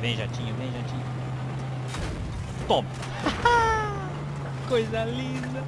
Vem, jatinho, vem, jatinho. Toma. Coisa linda.